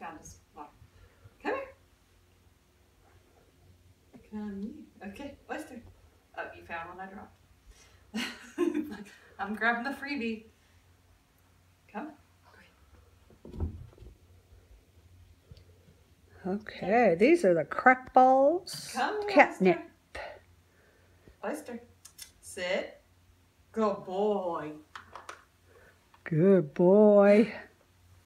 found his water. Come here. Come here. Okay, oyster. Oh, you found one I dropped. I'm grabbing the freebie. Come. Okay, these are the crack balls. Come catnip. Catnip. Oyster. Sit. Good boy. Good boy.